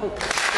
carro.